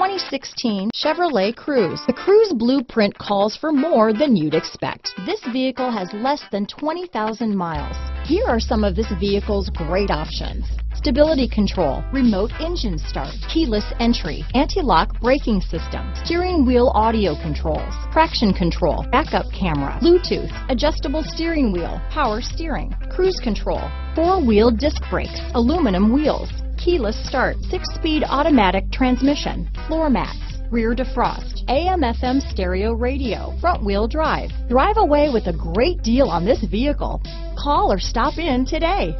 2016 Chevrolet Cruze. The Cruze blueprint calls for more than you'd expect. This vehicle has less than 20,000 miles. Here are some of this vehicle's great options. Stability control, remote engine start, keyless entry, anti-lock braking system, steering wheel audio controls, traction control, backup camera, Bluetooth, adjustable steering wheel, power steering, cruise control, four-wheel disc brakes, aluminum wheels, keyless start, six-speed automatic transmission, floor mats, rear defrost, AM FM stereo radio, front wheel drive. Drive away with a great deal on this vehicle. Call or stop in today.